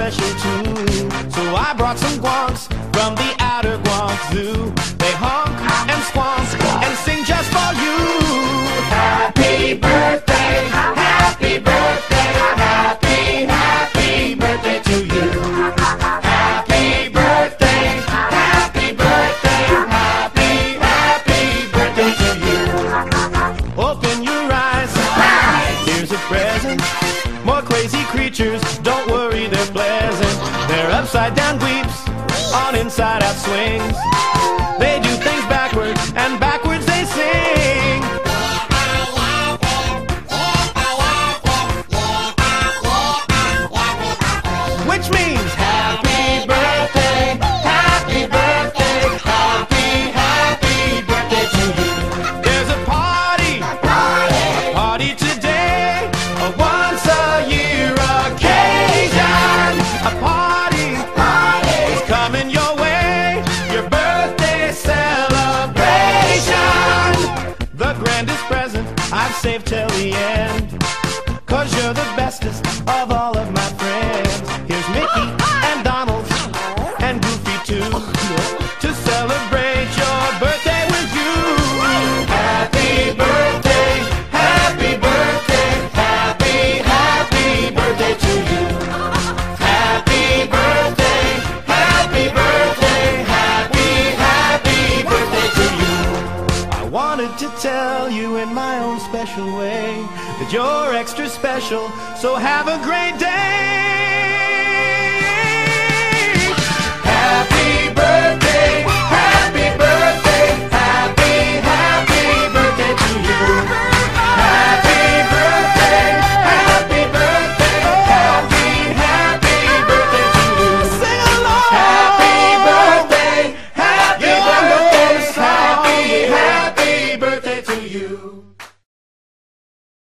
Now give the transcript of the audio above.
I brought some guanks from the outer Guank Zoo. They honk and squonk and sing just for you. Happy birthday, happy birthday, happy, happy birthday to you. Happy birthday, happy birthday, happy, happy birthday to you. Open your eyes, here's a present. More crazy creatures, don't worry, upside down dweeps on inside out swings. They do things backwards, and backwards they sing. Which means happy birthday, happy birthday, happy, happy birthday to you. There's a party, a party today, a I've till the end. Cause you're the bestest of all wanted to tell you in my own special way that you're extra special, so have a great day.